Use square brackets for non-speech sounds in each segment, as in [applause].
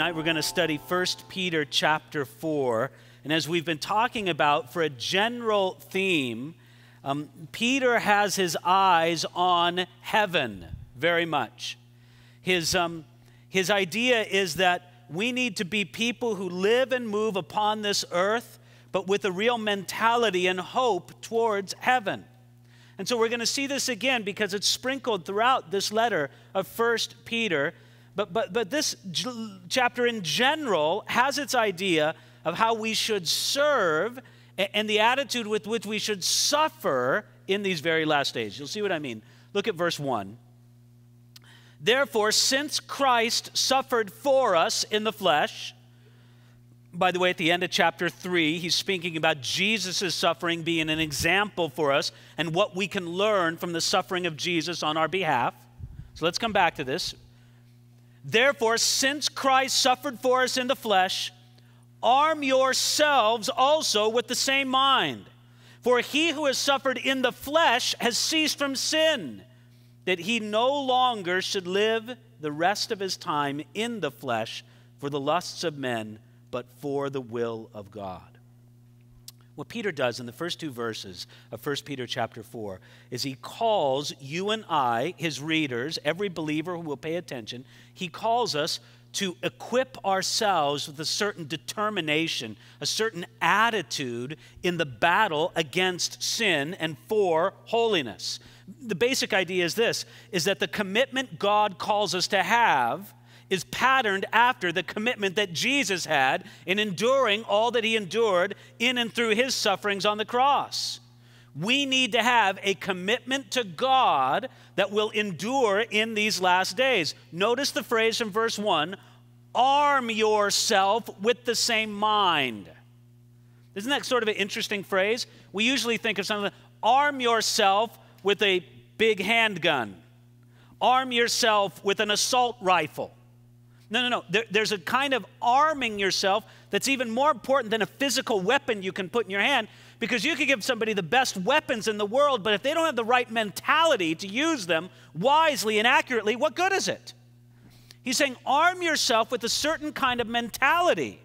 tonight we're going to study 1 Peter chapter 4. And as we've been talking about, for a general theme, um, Peter has his eyes on heaven very much. His, um, his idea is that we need to be people who live and move upon this earth, but with a real mentality and hope towards heaven. And so we're going to see this again because it's sprinkled throughout this letter of First Peter. But, but, but this chapter in general has its idea of how we should serve and the attitude with which we should suffer in these very last days. You'll see what I mean. Look at verse 1. Therefore, since Christ suffered for us in the flesh, by the way, at the end of chapter 3, he's speaking about Jesus' suffering being an example for us and what we can learn from the suffering of Jesus on our behalf. So let's come back to this. Therefore, since Christ suffered for us in the flesh, arm yourselves also with the same mind. For he who has suffered in the flesh has ceased from sin that he no longer should live the rest of his time in the flesh for the lusts of men, but for the will of God. What Peter does in the first two verses of 1 Peter chapter 4 is he calls you and I, his readers, every believer who will pay attention, he calls us to equip ourselves with a certain determination, a certain attitude in the battle against sin and for holiness. The basic idea is this is that the commitment God calls us to have is patterned after the commitment that Jesus had in enduring all that he endured in and through his sufferings on the cross. We need to have a commitment to God that will endure in these last days. Notice the phrase from verse 1 arm yourself with the same mind. Isn't that sort of an interesting phrase? We usually think of something, arm yourself with a big handgun. Arm yourself with an assault rifle. No, no, no. There, there's a kind of arming yourself that's even more important than a physical weapon you can put in your hand because you could give somebody the best weapons in the world, but if they don't have the right mentality to use them wisely and accurately, what good is it? He's saying, arm yourself with a certain kind of mentality,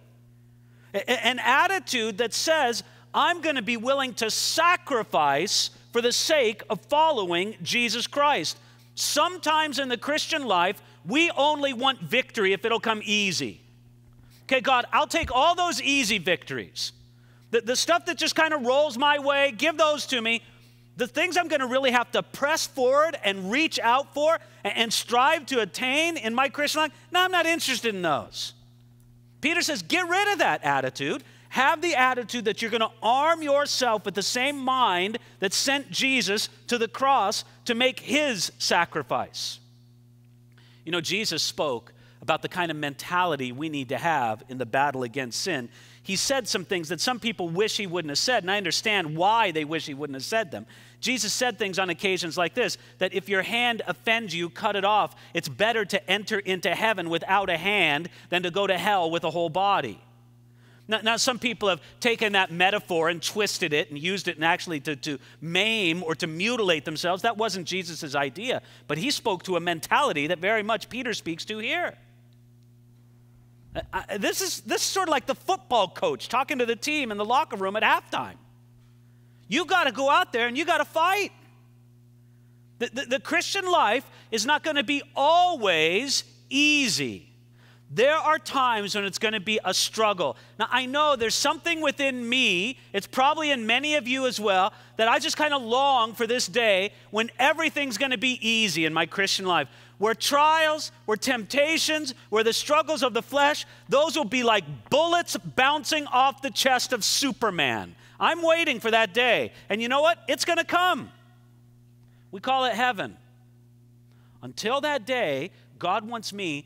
an attitude that says, I'm going to be willing to sacrifice for the sake of following Jesus Christ. Sometimes in the Christian life, we only want victory if it'll come easy. Okay, God, I'll take all those easy victories. The, the stuff that just kind of rolls my way, give those to me. The things I'm going to really have to press forward and reach out for and, and strive to attain in my Christian life, no, I'm not interested in those. Peter says, get rid of that attitude have the attitude that you're going to arm yourself with the same mind that sent Jesus to the cross to make his sacrifice. You know, Jesus spoke about the kind of mentality we need to have in the battle against sin. He said some things that some people wish he wouldn't have said, and I understand why they wish he wouldn't have said them. Jesus said things on occasions like this that if your hand offends you, cut it off. It's better to enter into heaven without a hand than to go to hell with a whole body. Now, now, some people have taken that metaphor and twisted it and used it and actually to, to maim or to mutilate themselves. That wasn't Jesus' idea, but he spoke to a mentality that very much Peter speaks to here. I, this, is, this is sort of like the football coach talking to the team in the locker room at halftime. You got to go out there and you got to fight. The, the, the Christian life is not going to be always easy. There are times when it's going to be a struggle. Now, I know there's something within me, it's probably in many of you as well, that I just kind of long for this day when everything's going to be easy in my Christian life. Where trials, where temptations, where the struggles of the flesh, those will be like bullets bouncing off the chest of Superman. I'm waiting for that day. And you know what? It's going to come. We call it heaven. Until that day, God wants me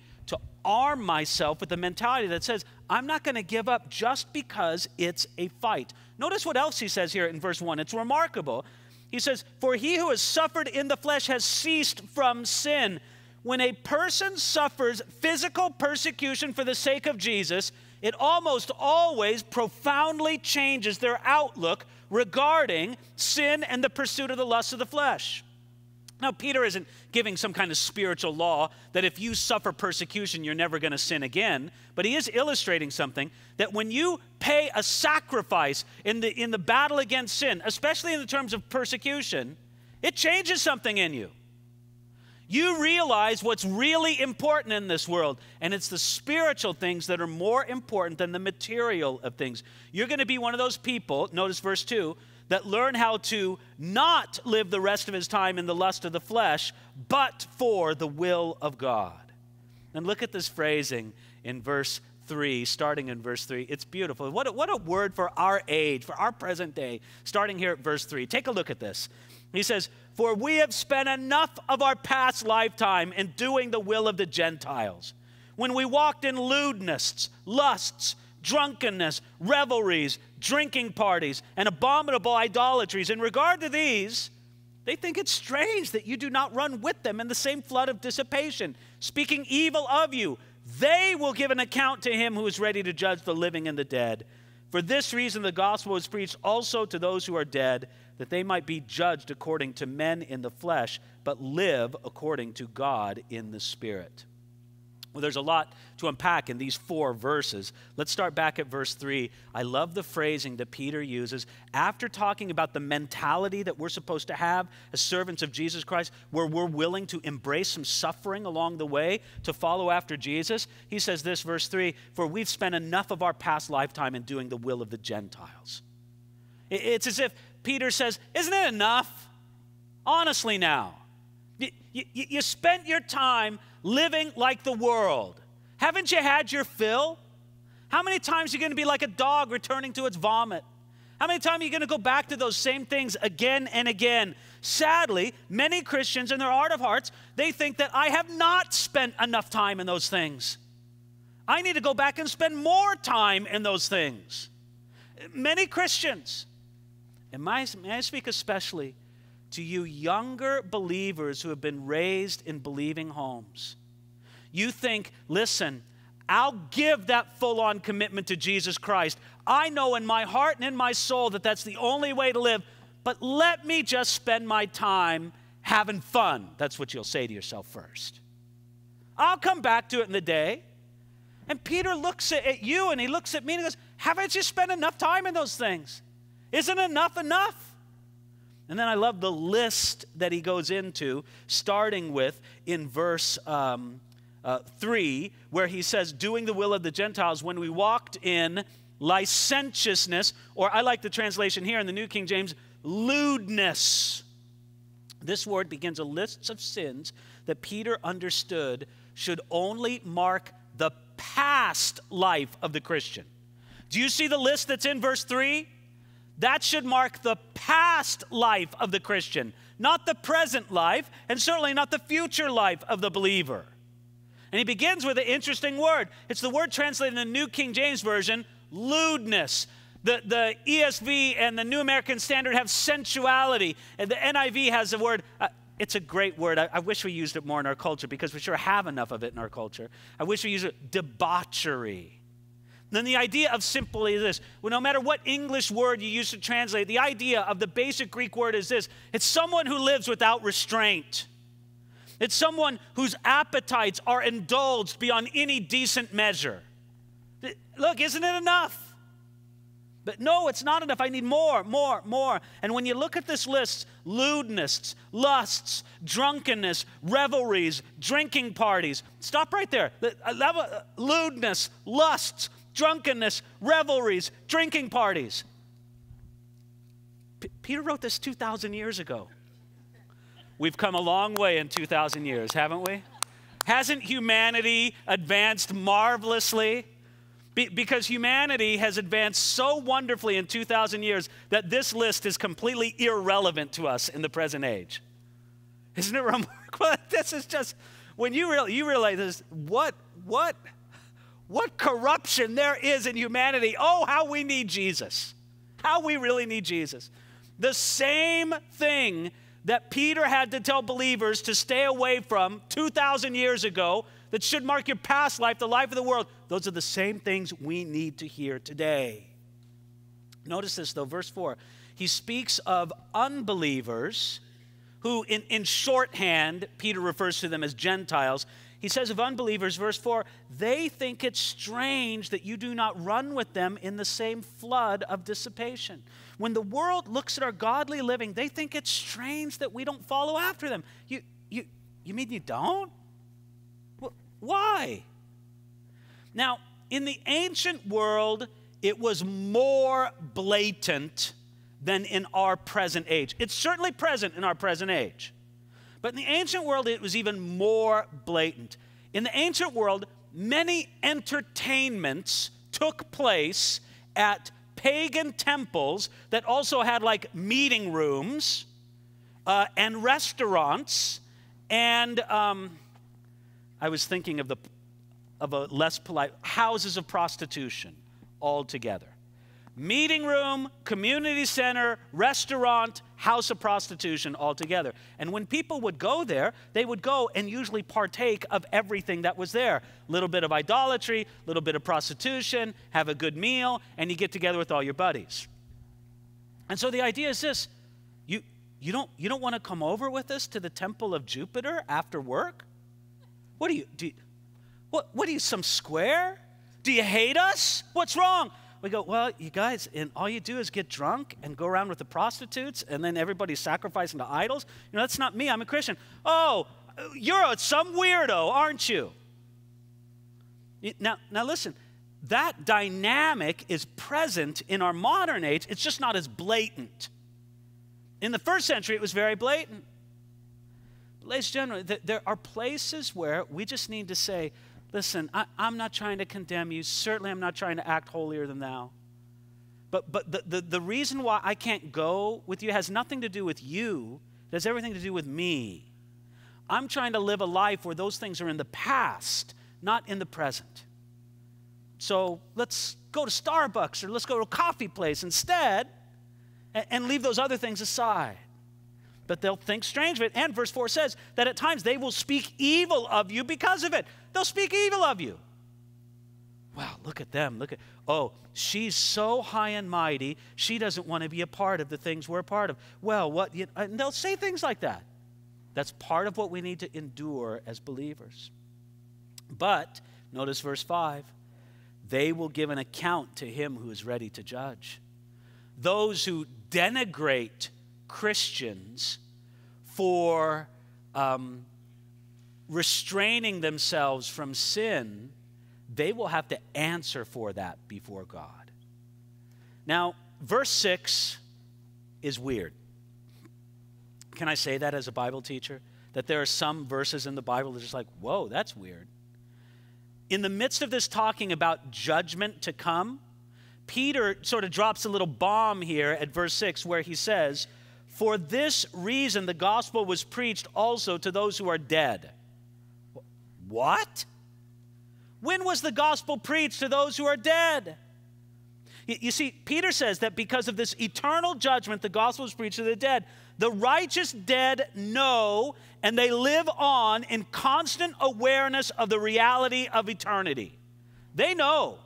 arm myself with the mentality that says, I'm not going to give up just because it's a fight. Notice what else he says here in verse 1. It's remarkable. He says, For he who has suffered in the flesh has ceased from sin. When a person suffers physical persecution for the sake of Jesus, it almost always profoundly changes their outlook regarding sin and the pursuit of the lust of the flesh. Now, Peter isn't giving some kind of spiritual law that if you suffer persecution, you're never going to sin again. But he is illustrating something that when you pay a sacrifice in the, in the battle against sin, especially in the terms of persecution, it changes something in you. You realize what's really important in this world, and it's the spiritual things that are more important than the material of things. You're going to be one of those people, notice verse 2, that learn how to not live the rest of his time in the lust of the flesh, but for the will of God. And look at this phrasing in verse 3, starting in verse 3. It's beautiful. What a, what a word for our age, for our present day, starting here at verse 3. Take a look at this. He says, For we have spent enough of our past lifetime in doing the will of the Gentiles. When we walked in lewdness, lusts, drunkenness, revelries, drinking parties, and abominable idolatries. In regard to these, they think it's strange that you do not run with them in the same flood of dissipation, speaking evil of you. They will give an account to him who is ready to judge the living and the dead. For this reason, the gospel was preached also to those who are dead, that they might be judged according to men in the flesh, but live according to God in the Spirit. Well, there's a lot to unpack in these four verses. Let's start back at verse 3. I love the phrasing that Peter uses. After talking about the mentality that we're supposed to have as servants of Jesus Christ, where we're willing to embrace some suffering along the way to follow after Jesus, he says this, verse 3 For we've spent enough of our past lifetime in doing the will of the Gentiles. It's as if Peter says, Isn't it enough? Honestly, now. You, you, you spent your time living like the world. Haven't you had your fill? How many times are you going to be like a dog returning to its vomit? How many times are you going to go back to those same things again and again? Sadly, many Christians in their heart of hearts, they think that I have not spent enough time in those things. I need to go back and spend more time in those things. Many Christians, and may I speak especially to you younger believers who have been raised in believing homes. You think, listen, I'll give that full on commitment to Jesus Christ. I know in my heart and in my soul that that's the only way to live, but let me just spend my time having fun. That's what you'll say to yourself first. I'll come back to it in the day. And Peter looks at you and he looks at me and he goes, Haven't you spent enough time in those things? Isn't enough enough? And then I love the list that he goes into, starting with in verse um, uh, 3, where he says, Doing the will of the Gentiles, when we walked in licentiousness, or I like the translation here in the New King James, lewdness. This word begins a list of sins that Peter understood should only mark the past life of the Christian. Do you see the list that's in verse 3? That should mark the past life of the Christian, not the present life, and certainly not the future life of the believer. And he begins with an interesting word. It's the word translated in the New King James Version, lewdness. The, the ESV and the New American Standard have sensuality, and the NIV has the word, uh, it's a great word. I, I, wish we used it more in our culture because we sure have enough of it in our culture. I wish we used it debauchery. Then the idea of simply this well, no matter what English word you use to translate, the idea of the basic Greek word is this it's someone who lives without restraint. It's someone whose appetites are indulged beyond any decent measure. Look, isn't it enough? But no, it's not enough. I need more, more, more. And when you look at this list lewdness, lusts, drunkenness, revelries, drinking parties stop right there. Uh, lewdness, lusts, drunkenness, revelries, drinking parties. P- Peter wrote this 2,000 years ago. We've come a long way in 2,000 years, haven't we? Hasn't humanity advanced marvelously? Be- because humanity has advanced so wonderfully in 2,000 years that this list is completely irrelevant to us in the present age. Isn't it remarkable? [laughs] this is just, when you, you realize this, what, what, what corruption there is in humanity. Oh, how we need Jesus. How we really need Jesus. The same thing that Peter had to tell believers to stay away from 2,000 years ago that should mark your past life, the life of the world, those are the same things we need to hear today. Notice this though, verse 4. He speaks of unbelievers who, in, in shorthand, Peter refers to them as Gentiles. He says of unbelievers, verse 4, they think it's strange that you do not run with them in the same flood of dissipation. When the world looks at our godly living, they think it's strange that we don't follow after them. You, you, you mean you don't? Why? Now, in the ancient world, it was more blatant than in our present age. It's certainly present in our present age. But in the ancient world, it was even more blatant. In the ancient world, many entertainments took place at pagan temples that also had like meeting rooms uh, and restaurants. And um, I was thinking of, the, of a less polite houses of prostitution altogether meeting room, community center, restaurant, house of prostitution altogether. And when people would go there, they would go and usually partake of everything that was there. A little bit of idolatry, a little bit of prostitution, have a good meal, and you get together with all your buddies. And so the idea is this you, you, don't, you don't want to come over with us to the temple of Jupiter after work? What are you, do you, what, what are you, some square? Do you hate us? What's wrong? We go, well, you guys, and all you do is get drunk and go around with the prostitutes, and then everybody's sacrificing to idols. You know, that's not me. I'm a Christian. Oh, you're some weirdo, aren't you? Now, now listen, that dynamic is present in our modern age. It's just not as blatant. In the first century, it was very blatant. But ladies and gentlemen, there are places where we just need to say, Listen, I, am not trying to condemn you. Certainly, I'm not trying to act holier than thou. But, but the, the, the reason why I can't go with you has nothing to do with you, it has everything to do with me. I'm trying to live a life where those things are in the past, not in the present. So let's go to Starbucks or let's go to a coffee place instead and, and leave those other things aside but they'll think strange of it. And verse 4 says that at times they will speak evil of you because of it. They'll speak evil of you. Wow, look at them. Look at, oh, she's so high and mighty, she doesn't want to be a part of the things we're a part of. Well, what, you, and they'll say things like that. That's part of what we need to endure as believers. But, notice verse 5 they will give an account to him who is ready to judge. Those who denigrate Christians for um, restraining themselves from sin, they will have to answer for that before God. Now, verse 6 is weird. Can I say that as a Bible teacher? That there are some verses in the Bible that are just like, whoa, that's weird. In the midst of this talking about judgment to come, Peter sort of drops a little bomb here at verse 6 where he says, for this reason, the gospel was preached also to those who are dead. What? When was the gospel preached to those who are dead? You see, Peter says that because of this eternal judgment, the gospel was preached to the dead. The righteous dead know and they live on in constant awareness of the reality of eternity. They know.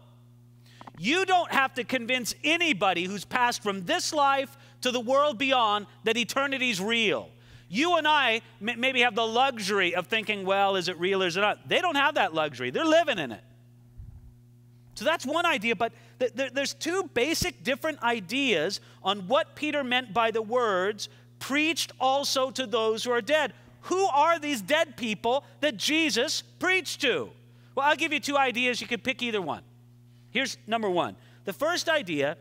You don't have to convince anybody who's passed from this life to the world beyond that eternity is real. You and I maybe have the luxury of thinking, well, is it real or is it not? They don't have that luxury, they're living in it. So that's one idea, but th- th- there's two basic different ideas on what Peter meant by the words preached also to those who are dead. Who are these dead people that Jesus preached to? Well, I'll give you two ideas. You can pick either one. Here's number one. The first idea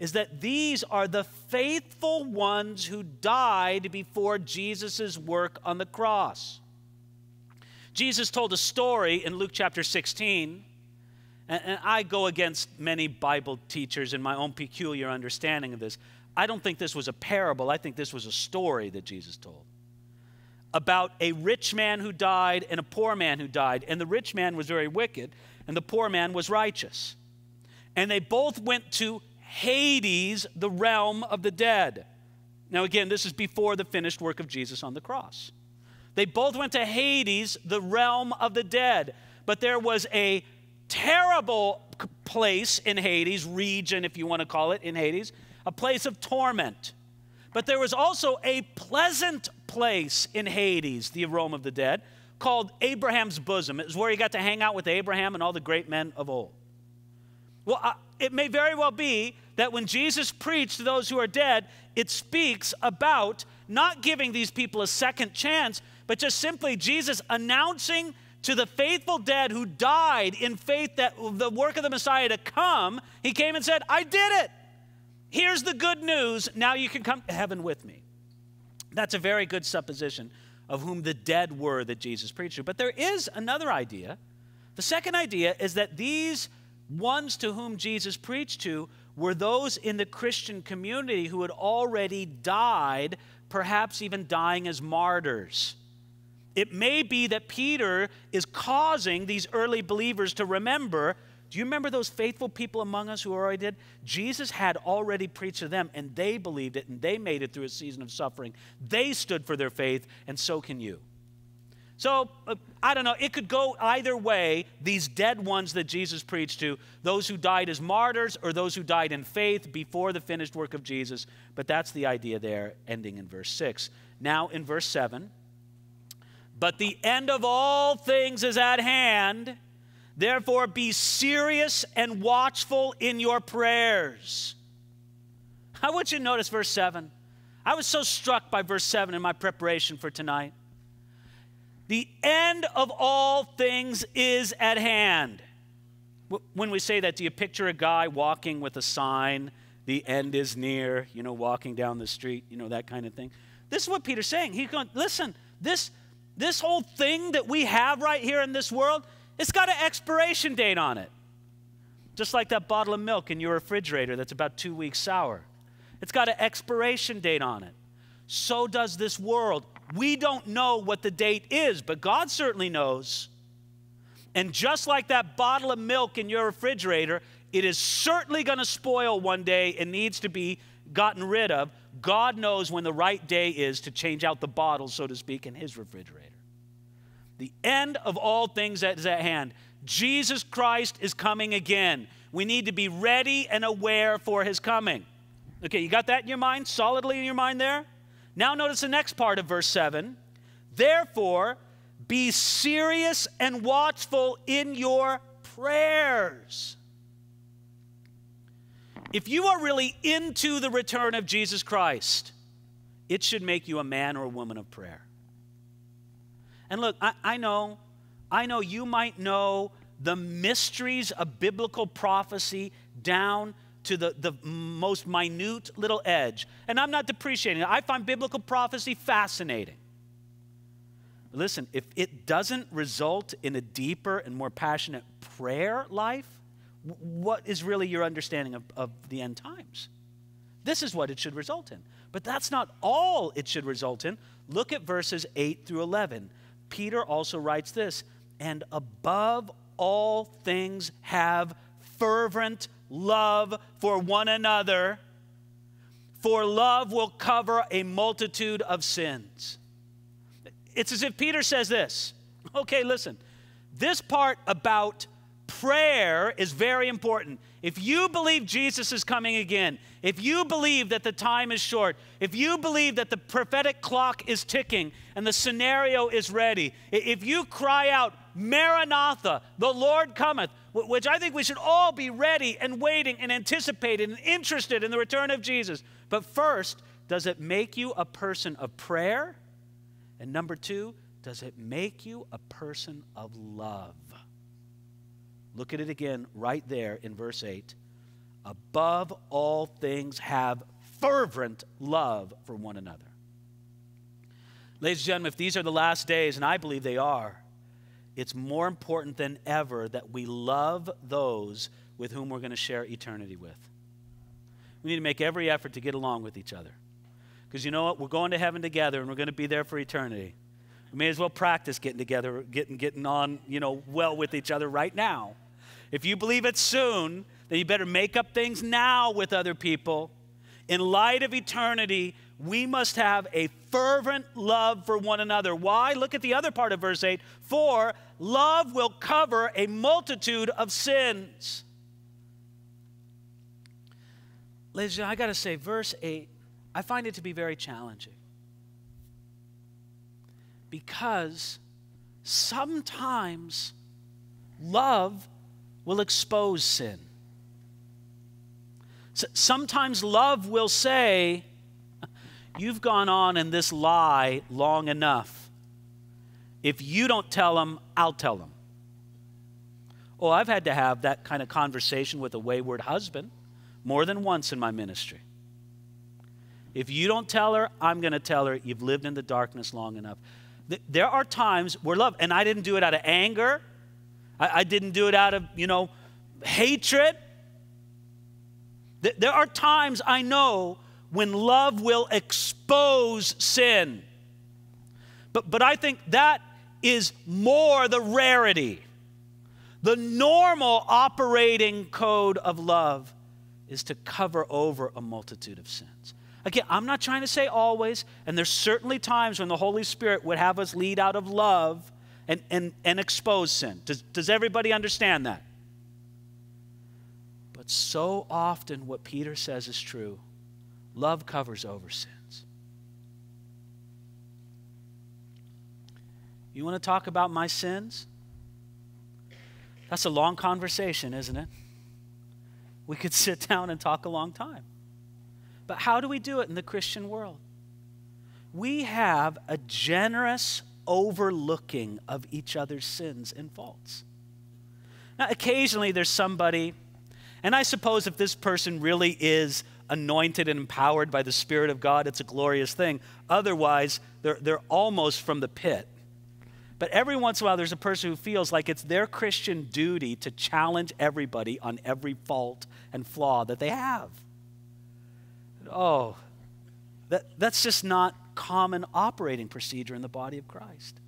is that these are the faithful ones who died before Jesus' work on the cross. Jesus told a story in Luke chapter 16, and, I go against many Bible teachers in my own peculiar understanding of this. I don't think this was a parable, I think this was a story that Jesus told about a rich man who died and a poor man who died. And the rich man was very wicked, and the poor man was righteous. And they both went to Hades, the realm of the dead. Now, again, this is before the finished work of Jesus on the cross. They both went to Hades, the realm of the dead. But there was a terrible place in Hades, region, if you want to call it, in Hades, a place of torment. But there was also a pleasant place in Hades, the realm of the dead, called Abraham's bosom. It was where he got to hang out with Abraham and all the great men of old. Well, it may very well be that when Jesus preached to those who are dead, it speaks about not giving these people a second chance, but just simply Jesus announcing to the faithful dead who died in faith that the work of the Messiah to come, he came and said, I did it. Here's the good news. Now you can come to heaven with me. That's a very good supposition of whom the dead were that Jesus preached to. But there is another idea. The second idea is that these ones to whom Jesus preached to were those in the Christian community who had already died, perhaps even dying as martyrs. It may be that Peter is causing these early believers to remember do you remember those faithful people among us who already did? Jesus had already preached to them, and they believed it, and they made it through a season of suffering. They stood for their faith, and so can you. So, uh, I don't know, it could go either way, these dead ones that Jesus preached to, those who died as martyrs or those who died in faith before the finished work of Jesus. But that's the idea there, ending in verse 6. Now, in verse 7, but the end of all things is at hand. Therefore, be serious and watchful in your prayers. I want you to notice verse 7. I was so struck by verse 7 in my preparation for tonight. The end of all things is at hand. When we say that, do you picture a guy walking with a sign, the end is near, you know, walking down the street, you know, that kind of thing? This is what Peter's saying. He's going, listen, this, this whole thing that we have right here in this world, it's got an expiration date on it. Just like that bottle of milk in your refrigerator that's about two weeks sour. It's got an expiration date on it. So does this world. We don't know what the date is, but God certainly knows. And just like that bottle of milk in your refrigerator, it is certainly going to spoil one day and needs to be gotten rid of. God knows when the right day is to change out the bottle, so to speak, in his refrigerator. The end of all things is at hand. Jesus Christ is coming again. We need to be ready and aware for his coming. Okay, you got that in your mind, solidly in your mind there? Now, notice the next part of verse 7. Therefore, be serious and watchful in your prayers. If you are really into the return of Jesus Christ, it should make you a man or a woman of prayer. And look, I, I know, I know you might know the mysteries of biblical prophecy down to the, the most minute little edge. And I'm not depreciating it. I find biblical prophecy fascinating. Listen, if it doesn't result in a deeper and more passionate prayer life, what is really your understanding of, of the end times? This is what it should result in. But that's not all it should result in. Look at verses 8 through 11. Peter also writes this and above all things have fervent love for one another, for love will cover a multitude of sins. It's as if Peter says this. Okay, listen. This part about prayer is very important. If you believe Jesus is coming again, if you believe that the time is short, if you believe that the prophetic clock is ticking and the scenario is ready, if you cry out, Maranatha, the Lord cometh, which I think we should all be ready and waiting and anticipated and interested in the return of Jesus. But first, does it make you a person of prayer? And number two, does it make you a person of love? Look at it again right there in verse 8. Above all things, have fervent love for one another. Ladies and gentlemen, if these are the last days, and I believe they are, it's more important than ever that we love those with whom we're going to share eternity with. We need to make every effort to get along with each other. Because you know what? We're going to heaven together and we're going to be there for eternity. We may as well practice getting together, getting, getting on, you know, well with each other right now. If you believe it soon, then you better make up things now with other people. In light of eternity, we must have a fervent love for one another. Why? Look at the other part of verse 8. For love will cover a multitude of sins. Ladies and I got to say, verse 8, I find it to be very challenging. Because sometimes love will expose sin. Sometimes love will say, You've gone on in this lie long enough. If you don't tell them, I'll tell them. Oh, I've had to have that kind of conversation with a wayward husband more than once in my ministry. If you don't tell her, I'm going to tell her you've lived in the darkness long enough. There are times where love, and I didn't do it out of anger, I, didn't do it out of, you know, hatred. There are times I know when love will expose sin. But, but I think that is more the rarity. The normal operating code of love is to cover over a multitude of sins. Again, I'm not trying to say always, and there's certainly times when the Holy Spirit would have us lead out of love and, and, and expose sin. Does, does everybody understand that? But so often, what Peter says is true love covers over sins. You want to talk about my sins? That's a long conversation, isn't it? We could sit [laughs] down and talk a long time. But how do we do it in the Christian world? We have a generous overlooking of each other's sins and faults. Now, occasionally there's somebody, and I suppose if this person really is anointed and empowered by the Spirit of God, it's a glorious thing. Otherwise, they're, they're almost from the pit. But every once in a while, there's a person who feels like it's their Christian duty to challenge everybody on every fault and flaw that they have. Oh, that, that's just not common operating procedure in the body of Christ.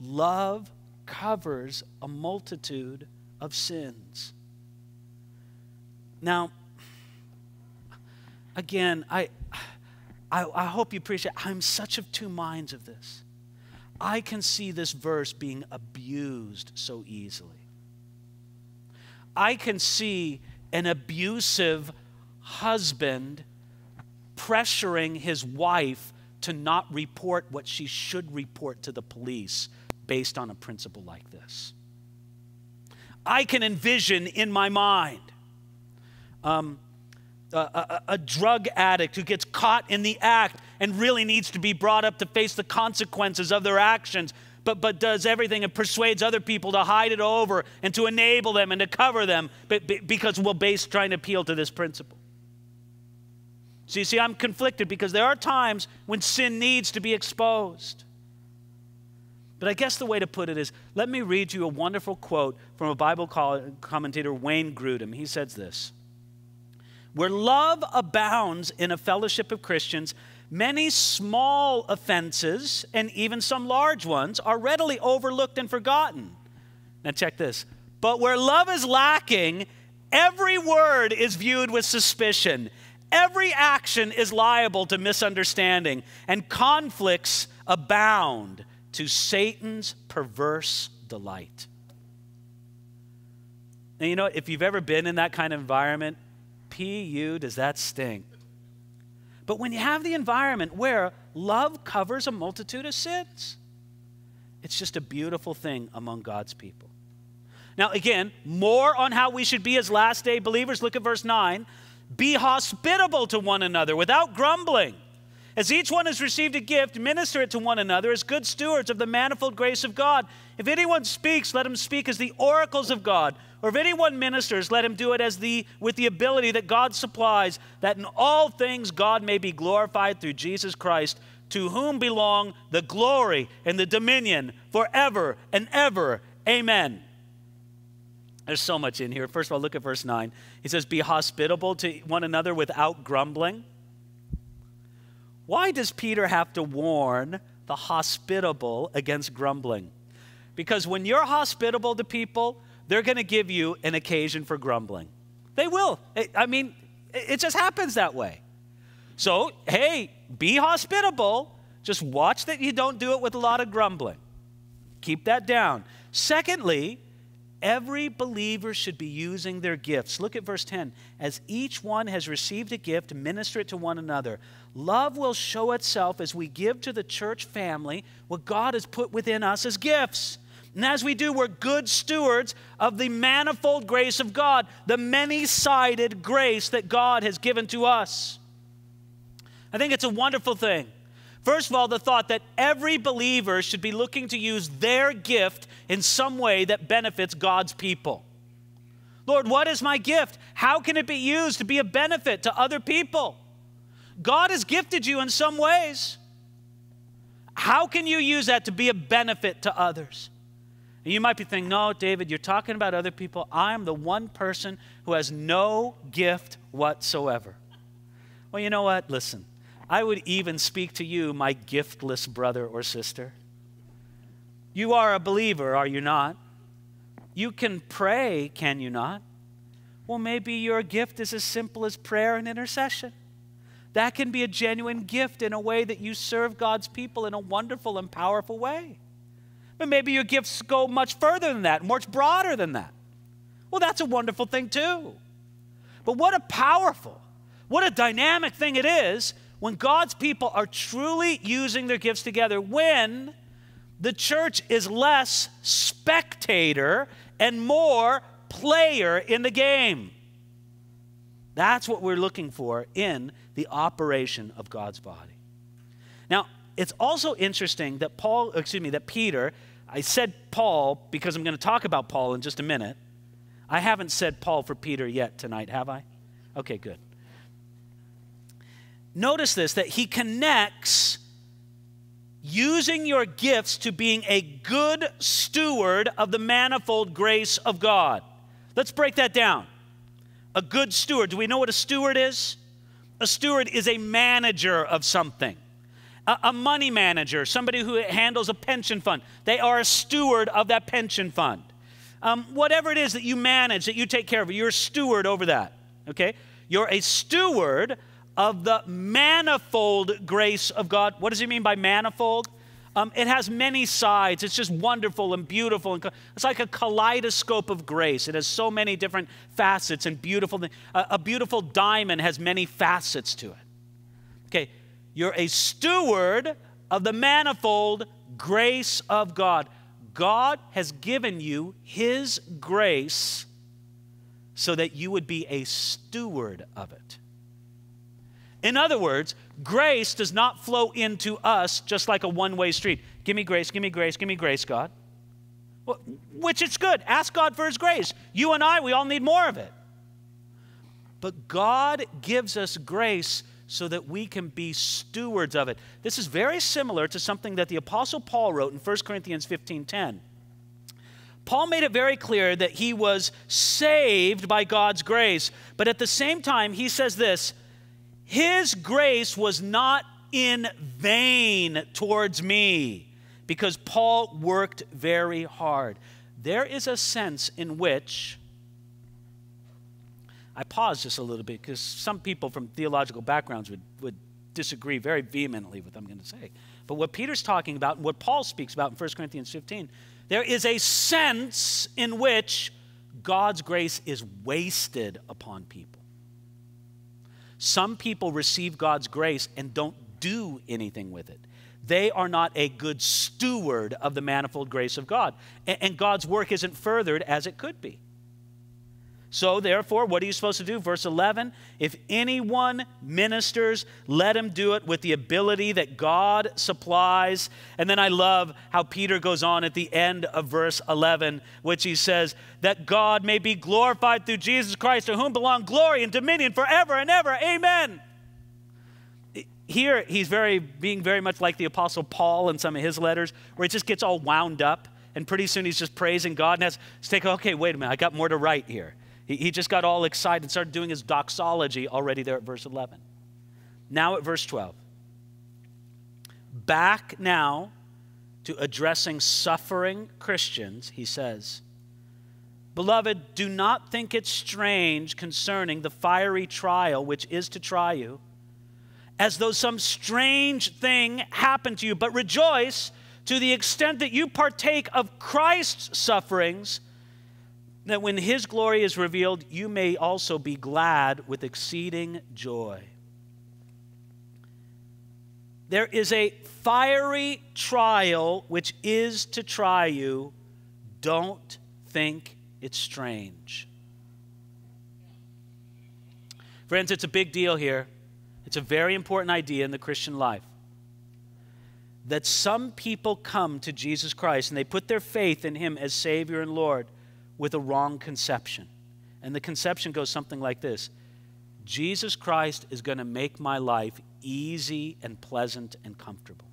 Love covers a multitude of sins. Now, again, I, I, I, hope you appreciate I'm such of two minds of this. I can see this verse being abused so easily. I can see an abusive husband pressuring his wife to not report what she should report to the police based on a principle like this. I can envision in my mind um, a, a, drug addict who gets caught in the act and really needs to be brought up to face the consequences of their actions, but, but does everything and persuades other people to hide it over and to enable them and to cover them because we're based trying to appeal to this principle. So you see, I'm conflicted because there are times when sin needs to be exposed. But I guess the way to put it is let me read you a wonderful quote from a Bible commentator, Wayne Grudem. He says this Where love abounds in a fellowship of Christians, many small offenses and even some large ones are readily overlooked and forgotten. Now, check this. But where love is lacking, every word is viewed with suspicion Every action is liable to misunderstanding, and conflicts abound to Satan's perverse delight. Now, you know, if you've ever been in that kind of environment, P.U., does that stink? But when you have the environment where love covers a multitude of sins, it's just a beautiful thing among God's people. Now, again, more on how we should be as last day believers. Look at verse 9. Be hospitable to one another without grumbling. As each one has received a gift, minister it to one another as good stewards of the manifold grace of God. If anyone speaks, let him speak as the oracles of God. Or if anyone ministers, let him do it as the with the ability that God supplies, that in all things God may be glorified through Jesus Christ, to whom belong the glory and the dominion forever and ever. Amen. There's so much in here. First of all, look at verse 9. He says, Be hospitable to one another without grumbling. Why does Peter have to warn the hospitable against grumbling? Because when you're hospitable to people, they're going to give you an occasion for grumbling. They will. I mean, it just happens that way. So, hey, be hospitable. Just watch that you don't do it with a lot of grumbling. Keep that down. Secondly, Every believer should be using their gifts. Look at verse 10. As each one has received a gift, minister it to one another. Love will show itself as we give to the church family what God has put within us as gifts. And as we do, we're good stewards of the manifold grace of God, the many sided grace that God has given to us. I think it's a wonderful thing. First of all, the thought that every believer should be looking to use their gift in some way that benefits God's people. Lord, what is my gift? How can it be used to be a benefit to other people? God has gifted you in some ways. How can you use that to be a benefit to others? And you might be thinking, no, David, you're talking about other people. I'm the one person who has no gift whatsoever. Well, you know what? Listen, I would even speak to you, my giftless brother or sister. You are a believer, are you not? You can pray, can you not? Well, maybe your gift is as simple as prayer and intercession. That can be a genuine gift in a way that you serve God's people in a wonderful and powerful way. But maybe your gifts go much further than that, much broader than that. Well, that's a wonderful thing too. But what a powerful, what a dynamic thing it is when God's people are truly using their gifts together, when the church is less spectator and more player in the game. That's what we're looking for in the operation of God's body. Now, it's also interesting that Paul, excuse me, that Peter, I said Paul because I'm going to talk about Paul in just a minute. I haven't said Paul for Peter yet tonight, have I? Okay, good. Notice this that he connects using your gifts to being a good steward of the manifold grace of God. Let's break that down. A good steward. Do we know what a steward is? A steward is a manager of something a, a money manager, somebody who handles a pension fund. They are a steward of that pension fund. Um, whatever it is that you manage, that you take care of, you're a steward over that. Okay? You're a steward of the manifold grace of God. What does he mean by manifold? Um, it has many sides. It's just wonderful and beautiful. And it's like a kaleidoscope of grace. It has so many different facets and beautiful. A, a beautiful diamond has many facets to it. Okay, you're a steward of the manifold grace of God. God has given you His grace so that you would be a steward of it. In other words, grace does not flow into us just like a one way street. Give me grace, give me grace, give me grace, God. Well, which it's good. Ask God for His grace. You and I, we all need more of it. But God gives us grace so that we can be stewards of it. This is very similar to something that the apostle Paul wrote in 1 Corinthians 15:10. Paul made it very clear that he was saved by God's grace, but at the same time he says this, his grace was not in vain towards me because Paul worked very hard. There is a sense in which I pause just a little bit because some people from theological backgrounds would, would disagree very vehemently with what I'm going to say. But what Peter's talking about and what Paul speaks about in 1 Corinthians 15, there is a sense in which God's grace is wasted upon people. Some people receive God's grace and don't do anything with it. They are not a good steward of the manifold grace of God. And God's work isn't furthered as it could be. So, therefore, what are you supposed to do? Verse 11 If anyone ministers, let him do it with the ability that God supplies. And then I love how Peter goes on at the end of verse 11, which he says, That God may be glorified through Jesus Christ, to whom belong glory and dominion forever and ever. Amen. Here, he's very, being very much like the Apostle Paul in some of his letters, where he just gets all wound up, and pretty soon he's just praising God and has to take, okay, wait a minute, I got more to write here. He, he just got all excited and started doing his doxology already there at verse 11. Now at verse 12. Back now to addressing suffering Christians, he says, Beloved, do not think it strange concerning the fiery trial which is to try you, as though some strange thing happened to you, but rejoice to the extent that you partake of Christ's sufferings that when his glory is revealed, you may also be glad with exceeding joy. There is a fiery trial which is to try you. Don't think it's strange. Friends, it's a big deal here. It's a very important idea in the Christian life. That some people come to Jesus Christ and they put their faith in Him as Savior and Lord with a wrong conception. And the conception goes something like this Jesus Christ is going to make my life easy and pleasant and comfortable.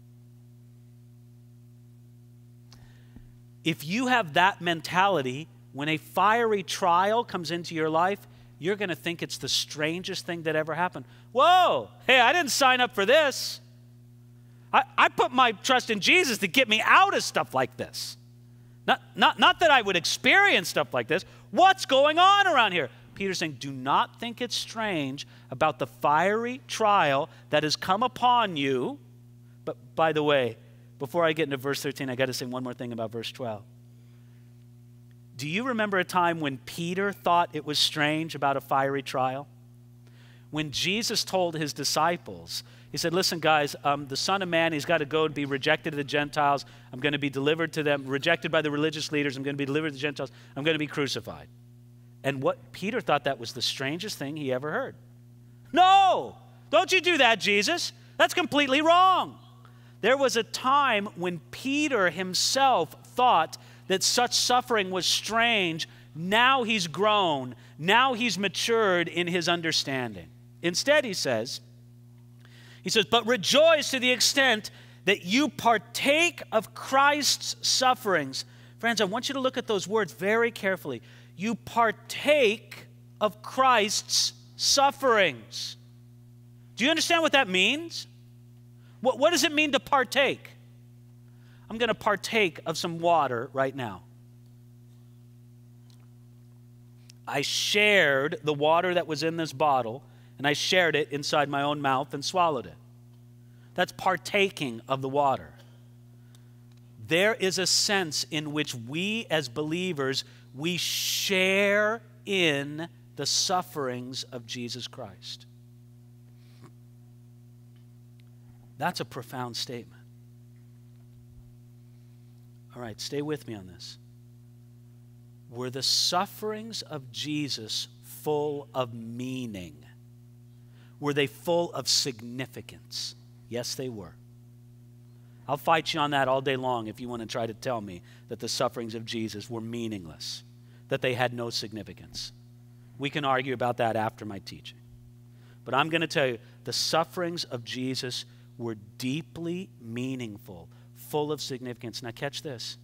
If you have that mentality, when a fiery trial comes into your life, you're going to think it's the strangest thing that ever happened. Whoa, hey, I didn't sign up for this. I, I put my trust in Jesus to get me out of stuff like this. Not, not, not that I would experience stuff like this. What's going on around here? Peter's saying, Do not think it's strange about the fiery trial that has come upon you. But by the way, before I get into verse 13, I got to say one more thing about verse 12. Do you remember a time when Peter thought it was strange about a fiery trial? When Jesus told his disciples, he said, Listen, guys, um, the Son of Man, he's got to go and be rejected of the Gentiles. I'm going to be delivered to them, rejected by the religious leaders. I'm going to be delivered to the Gentiles. I'm going to be crucified. And what Peter thought that was the strangest thing he ever heard. No, don't you do that, Jesus. That's completely wrong. There was a time when Peter himself thought that such suffering was strange. Now he's grown. Now he's matured in his understanding. Instead, he says, he says, But rejoice to the extent that you partake of Christ's sufferings. Friends, I want you to look at those words very carefully. You partake of Christ's sufferings. Do you understand what that means? What, what does it mean to partake? I'm going to partake of some water right now. I shared the water that was in this bottle and I shared it inside my own mouth and swallowed it. That's partaking of the water. There is a sense in which we as believers, we share in the sufferings of Jesus Christ. That's a profound statement. All right, stay with me on this. Were the sufferings of Jesus full of meaning? Were they full of significance? Yes, they were. I'll fight you on that all day long if you want to try to tell me that the sufferings of Jesus were meaningless, that they had no significance. We can argue about that after my teaching. But I'm going to tell you the sufferings of Jesus were deeply meaningful, full of significance. Now, catch this.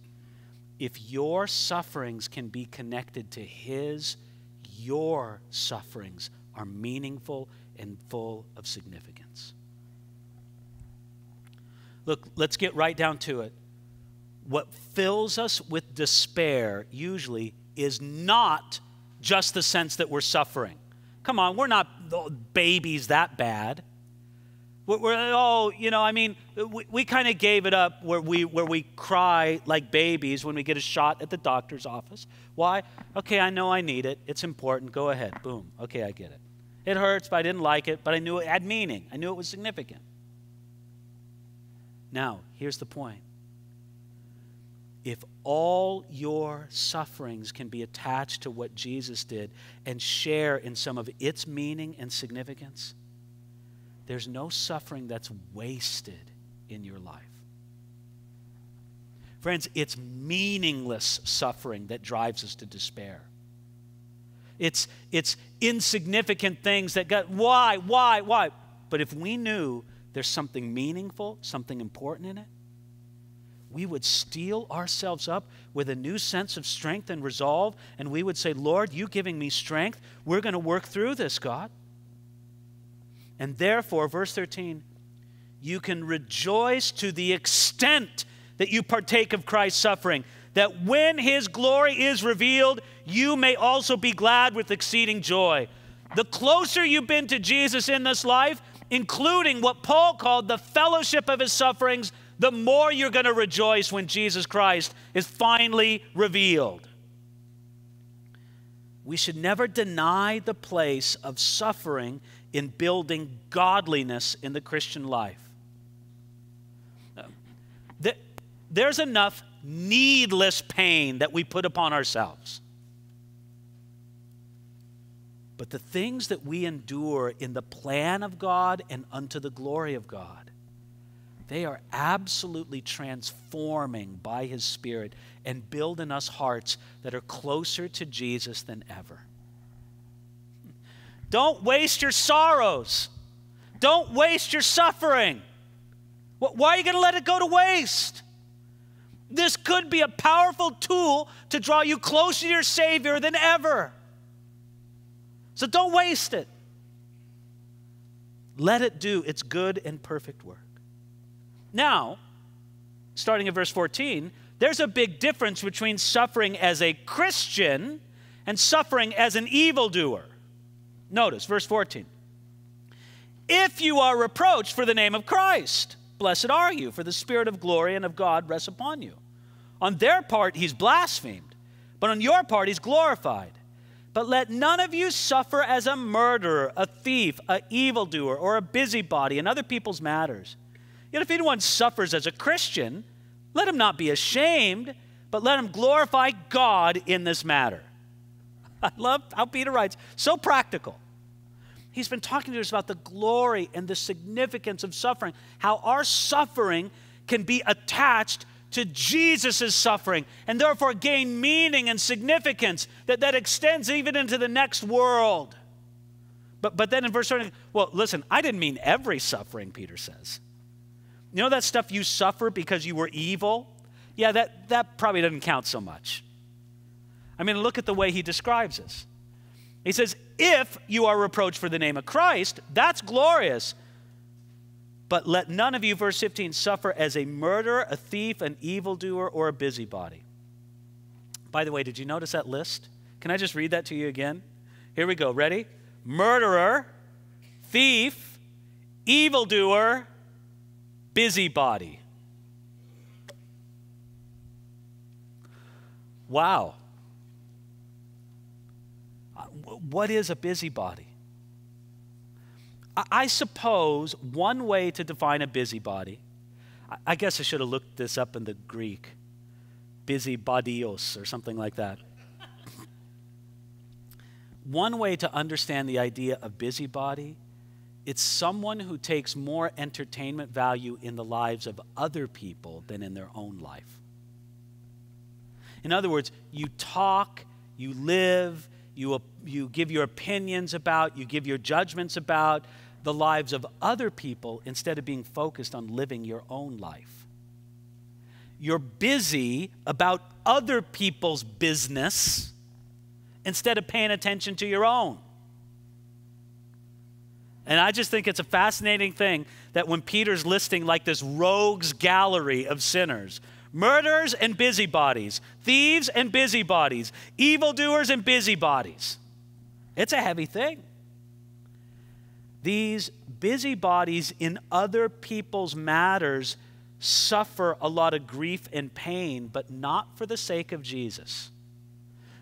If your sufferings can be connected to His, your sufferings are meaningful and full of significance. Look, let's get right down to it. What fills us with despair usually is not just the sense that we're suffering. Come on, we're not babies that bad. We're, we're oh, you know, I mean, we, we kind of gave it up where we, where we cry like babies when we get a shot at the doctor's office. Why? Okay, I know I need it. It's important. Go ahead. Boom. Okay, I get it. It hurts, but I didn't like it, but I knew it had meaning. I knew it was significant. Now, here's the point. If all your sufferings can be attached to what Jesus did and share in some of its meaning and significance, there's no suffering that's wasted in your life. Friends, it's meaningless suffering that drives us to despair. It's, it's insignificant things that got, why, why, why? But if we knew there's something meaningful, something important in it, we would steel ourselves up with a new sense of strength and resolve, and we would say, Lord, you giving me strength, we're going to work through this, God. And therefore, verse 13, you can rejoice to the extent that you partake of Christ's suffering, that when his glory is revealed, you may also be glad with exceeding joy. The closer you've been to Jesus in this life, including what Paul called the fellowship of his sufferings, the more you're going to rejoice when Jesus Christ is finally revealed. we should never deny the place of suffering in building godliness in the Christian life. Uh, there's enough needless pain that we put upon ourselves. But the things that we endure in the plan of God and unto the glory of God, they are absolutely transforming by His Spirit and build in us hearts that are closer to Jesus than ever. Don't waste your sorrows. Don't waste your suffering. Why are you going to let it go to waste? This could be a powerful tool to draw you closer to your Savior than ever. So don't waste it. Let it do its good and perfect work. Now, starting at verse 14, there's a big difference between suffering as a Christian and suffering as an evildoer. Notice verse 14. If you are reproached for the name of Christ, blessed are you, for the Spirit of glory and of God rests upon you. On their part, he's blasphemed, but on your part, he's glorified. But let none of you suffer as a murderer, a thief, a evildoer, or a busybody in other people's matters. Yet if anyone suffers as a Christian, let him not be ashamed, but let him glorify God in this matter. [laughs] I love how Peter writes, so practical. He's been talking to us about the glory and the significance of suffering, how our suffering can be attached to Jesus' suffering and therefore gain meaning and significance that, that extends even into the next world. But, but then in verse 30, well, listen, I didn't mean every suffering, Peter says. You know that stuff you suffer because you were evil? Yeah, that, that probably doesn't count so much. I mean, look at the way he describes this. He says, If you are reproached for the name of Christ, that's glorious. But let none of you, verse 15, suffer as a murderer, a thief, an evildoer, or a busybody. By the way, did you notice that list? Can I just read that to you again? Here we go. Ready? Murderer, thief, evildoer, busybody. Wow. What is a busybody? I suppose one way to define a busybody, I guess I should have looked this up in the Greek, busybodios or something like that. [laughs] one way to understand the idea of busybody, it's someone who takes more entertainment value in the lives of other people than in their own life. In other words, you talk, you live, you, you give your opinions about, you give your judgments about the lives of other people instead of being focused on living your own life. You're busy about other people's business instead of paying attention to your own. And I just think it's a fascinating thing that when Peter's listing like this rogues gallery of sinners, murderers and busybodies, thieves and busybodies, evildoers and busybodies. It's a heavy thing. These busybodies in other people's matters suffer a lot of grief and pain, but not for the sake of Jesus.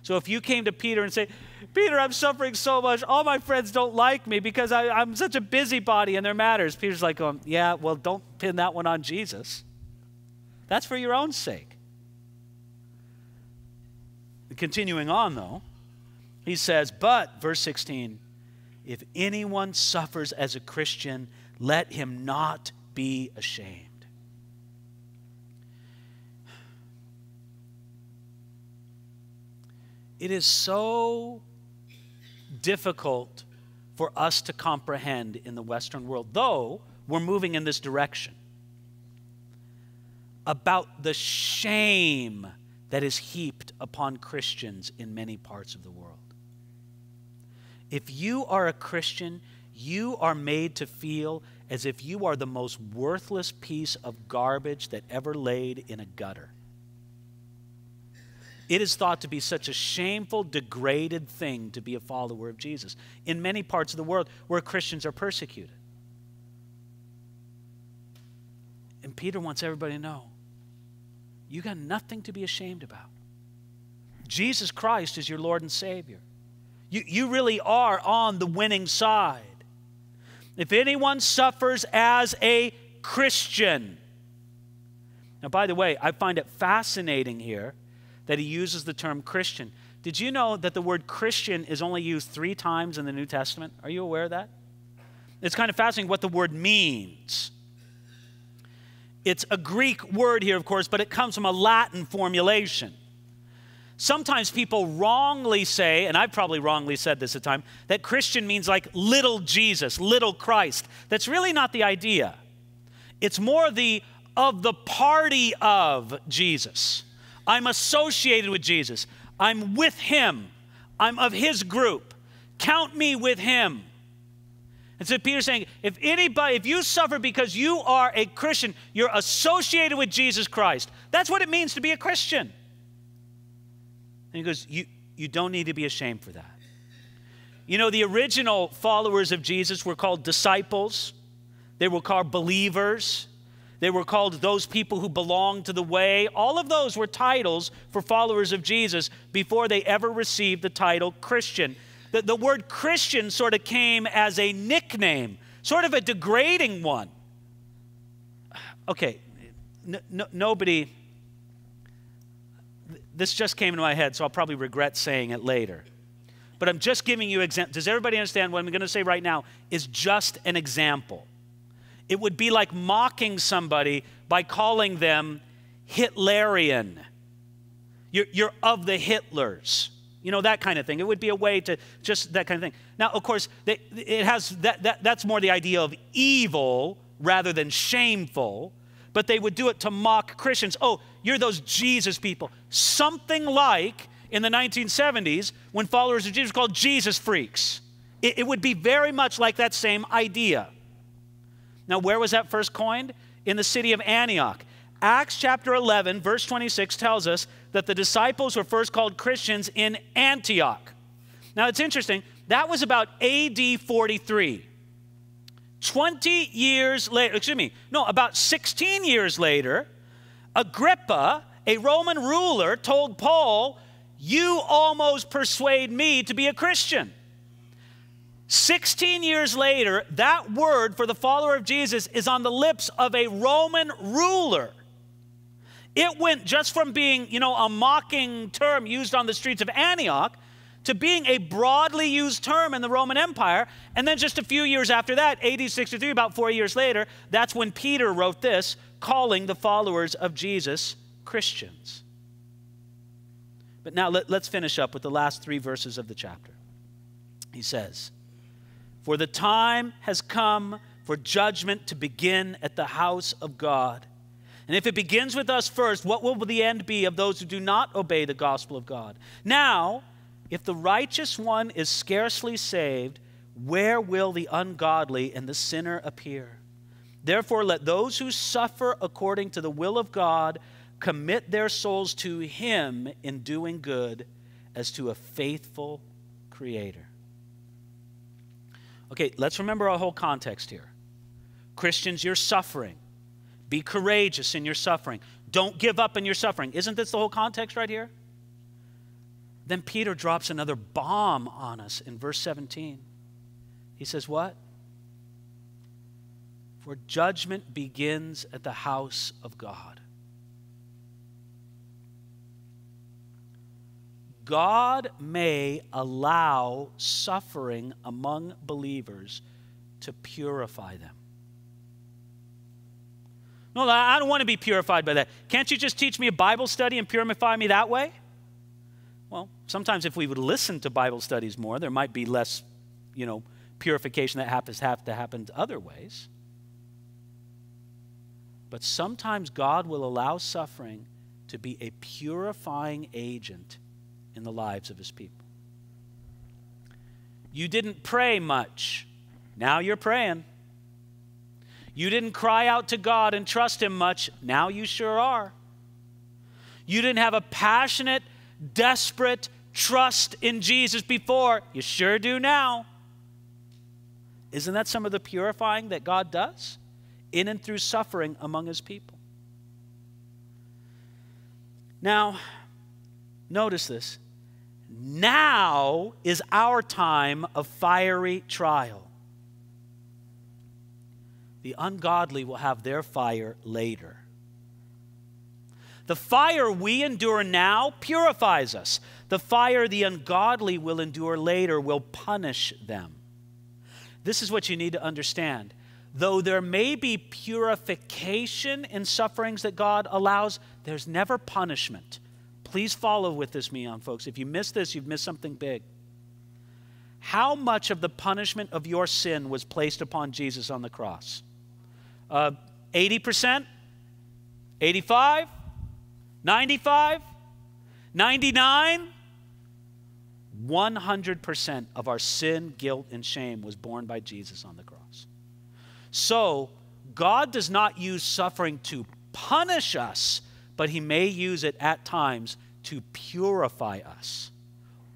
So if you came to Peter and say, Peter, I'm suffering so much. All my friends don't like me because I, am such a busybody in their matters. Peter's like, um, yeah, well, don't pin that one on Jesus. That's for your own sake. Continuing on, though, he says, But, verse 16, if anyone suffers as a Christian, let him not be ashamed. It is so difficult for us to comprehend in the Western world, though we're moving in this direction about the shame that is heaped upon Christians in many parts of the world. If you are a Christian, you are made to feel as if you are the most worthless piece of garbage that ever laid in a gutter. It is thought to be such a shameful, degraded thing to be a follower of Jesus in many parts of the world where Christians are persecuted. And Peter wants everybody to know you got nothing to be ashamed about. Jesus Christ is your Lord and Savior. You, you really are on the winning side. If anyone suffers as a Christian. Now, by the way, I find it fascinating here that he uses the term Christian. Did you know that the word Christian is only used three times in the New Testament? Are you aware of that? It's kind of fascinating what the word means. It's a Greek word here, of course, but it comes from a Latin formulation. Sometimes people wrongly say, and I've probably wrongly said this at time, that Christian means like little Jesus, little Christ. That's really not the idea. It's more the of the party of Jesus. I'm associated with Jesus. I'm with him. I'm of his group. Count me with him. And so Peter's saying, if anybody, if you suffer because you are a Christian, you're associated with Jesus Christ. That's what it means to be a Christian. And he goes, You, you don't need to be ashamed for that. You know, the original followers of Jesus were called disciples, they were called believers. They were called those people who belonged to the way. All of those were titles for followers of Jesus before they ever received the title Christian. The, the word Christian sort of came as a nickname, sort of a degrading one. Okay, nobody this just came into my head, so I'll probably regret saying it later. But I'm just giving you example. Does everybody understand what I'm going to say right now is just an example? It would be like mocking somebody by calling them Hitlerian. You're, you're of the Hitlers. You know, that kind of thing. It would be a way to just that kind of thing. Now, of course, it has that, that, that's more the idea of evil rather than shameful but they would do it to mock Christians. Oh, you're those Jesus people. Something like in the 1970s when followers of Jesus called Jesus freaks. It, it would be very much like that same idea. Now, where was that first coined? In the city of Antioch. Acts chapter 11, verse 26 tells us that the disciples were first called Christians in Antioch. Now, it's interesting. That was about AD 43. 20 years later, excuse me, no, about 16 years later, Agrippa, a Roman ruler, told Paul, You almost persuade me to be a Christian. 16 years later, that word for the follower of Jesus is on the lips of a Roman ruler. It went just from being, you know, a mocking term used on the streets of Antioch to being a broadly used term in the Roman Empire. And then just a few years after that, AD 63, about four years later, that's when Peter wrote this, calling the followers of Jesus Christians. But now let, us finish up with the last three verses of the chapter. He says, For the time has come for judgment to begin at the house of God. And if it begins with us first, what will the end be of those who do not obey the gospel of God? Now, if the righteous one is scarcely saved, where will the ungodly and the sinner appear? Therefore, let those who suffer according to the will of God commit their souls to Him in doing good as to a faithful Creator. Okay, let's remember our whole context here. Christians, you're suffering. Be courageous in your suffering. Don't give up in your suffering. Isn't this the whole context right here? Then Peter drops another bomb on us in verse 17. He says, What? For judgment begins at the house of God. God may allow suffering among believers to purify them. No, I don't want to be purified by that. Can't you just teach me a Bible study and purify me that way? Well, sometimes if we would listen to Bible studies more, there might be less, you know, purification that happens have to happen other ways. But sometimes God will allow suffering to be a purifying agent in the lives of his people. You didn't pray much. Now you're praying. You didn't cry out to God and trust him much. Now you sure are. You didn't have a passionate desperate trust in Jesus before. You sure do now. Isn't that some of the purifying that God does in and through suffering among his people? Now, notice this. now is our time of fiery trial. The ungodly will have their fire later. The fire we endure now purifies us. The fire the ungodly will endure later will punish them. This is what you need to understand. Though there may be purification in sufferings that God allows, there's never punishment. Please follow with this, me on folks. If you miss this, you've missed something big. How much of the punishment of your sin was placed upon Jesus on the cross? Uh, 80%? 85? 95? 99? 100% of our sin, guilt, and shame was borne by Jesus on the cross. So, God does not use suffering to punish us, but He may use it at times to purify us.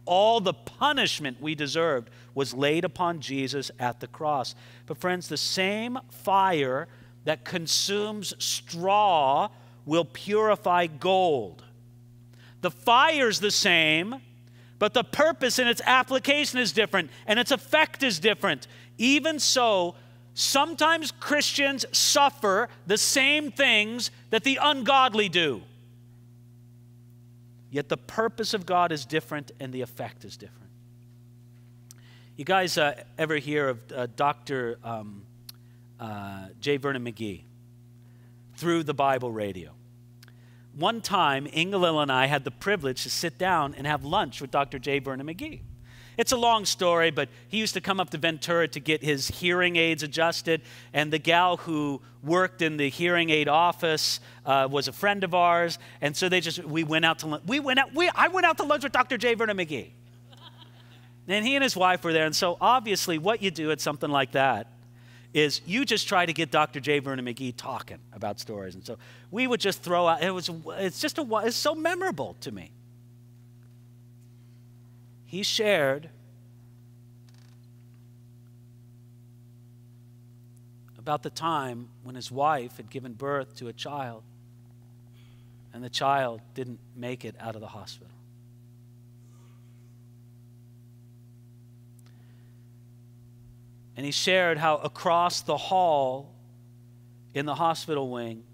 All the punishment we deserved was laid upon Jesus at the cross. But, friends, the same fire that consumes straw will purify gold. The fire's the same, but the purpose and its application is different and its effect is different. Even so, sometimes Christians suffer the same things that the ungodly do. Yet the purpose of God is different and the effect is different. You guys uh, ever hear of uh, Dr. Um, uh, J. Vernon McGee through the Bible radio? One time, Inga-Lill and I had the privilege to sit down and have lunch with Dr. J. Vernon McGee. It's a long story, but he used to come up to Ventura to get his hearing aids adjusted. And the gal who worked in the hearing aid office uh, was a friend of ours. And so they just, we went out to lunch. We went out, we, I went out to lunch with Dr. J. Vernon McGee. and he and his wife were there. And so obviously, what you do at something like that is you just try to get Dr. J. Vernon McGee talking about stories. And so we would just throw out, it was, it's just a, it's so memorable to me. He shared about the time when his wife had given birth to a child and the child didn't make it out of the hospital. And he shared how across the hall in the hospital wing,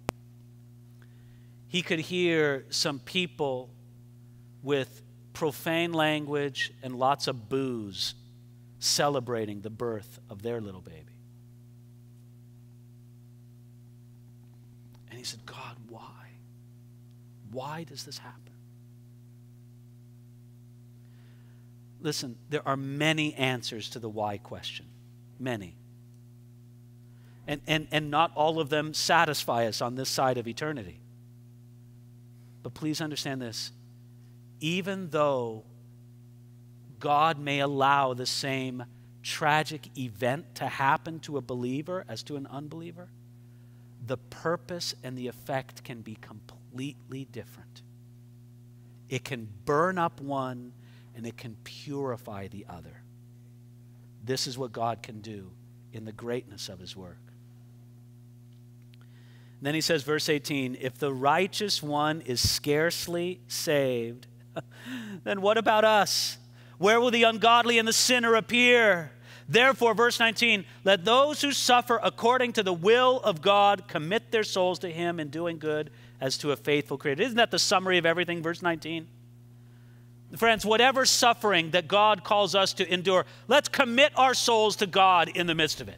he could hear some people with profane language and lots of booze celebrating the birth of their little baby. And he said, God, why? Why does this happen? Listen, there are many answers to the why question many. And, and, and not all of them satisfy us on this side of eternity. But please understand this even though God may allow the same tragic event to happen to a believer as to an unbeliever, the purpose and the effect can be completely different. It can burn up one and it can purify the other. This is what God can do in the greatness of his work. And then he says, verse 18, if the righteous one is scarcely saved, [laughs] then what about us? Where will the ungodly and the sinner appear? Therefore, verse 19, let those who suffer according to the will of God commit their souls to him in doing good as to a faithful creator. Isn't that the summary of everything, verse 19? Friends, whatever suffering that God calls us to endure, let's commit our souls to God in the midst of it.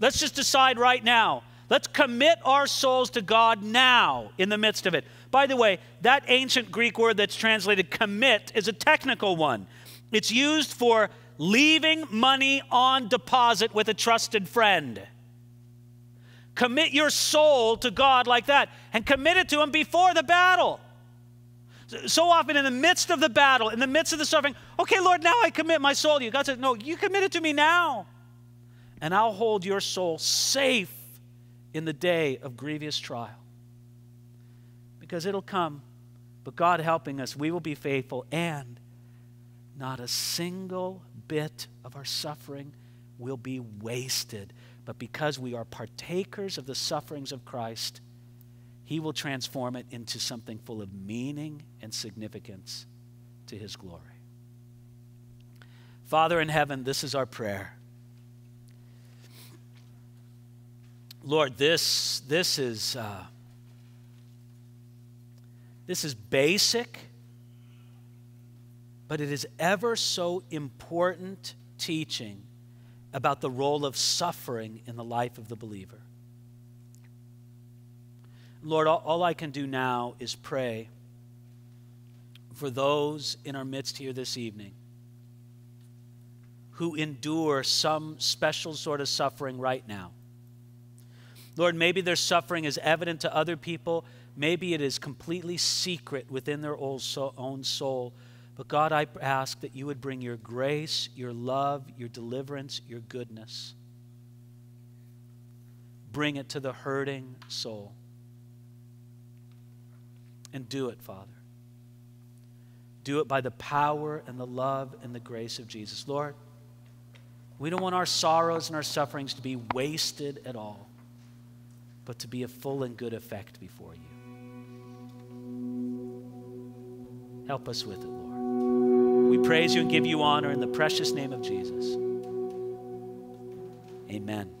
Let's just decide right now. Let's commit our souls to God now in the midst of it. By the way, that ancient Greek word that's translated commit is a technical one. It's used for leaving money on deposit with a trusted friend. Commit your soul to God like that and commit it to Him before the battle. So often, in the midst of the battle, in the midst of the suffering, okay, Lord, now I commit my soul to you. God said, No, you commit it to me now. And I'll hold your soul safe in the day of grievous trial. Because it'll come, but God helping us, we will be faithful, and not a single bit of our suffering will be wasted. But because we are partakers of the sufferings of Christ, he will transform it into something full of meaning and significance to His glory. Father in heaven, this is our prayer. Lord, this, this is. Uh, this is basic, but it is ever so important teaching about the role of suffering in the life of the believer. Lord, all, all, I can do now is pray for those in our midst here this evening who endure some special sort of suffering right now. Lord, maybe their suffering is evident to other people, Maybe it is completely secret within their own soul. But God, I ask that you would bring your grace, your love, your deliverance, your goodness. Bring it to the hurting soul. And do it, Father. Do it by the power and the love and the grace of Jesus. Lord, we don't want our sorrows and our sufferings to be wasted at all, but to be a full and good effect before you. Help us with it, Lord. We praise you and give you honor in the precious name of Jesus. Amen.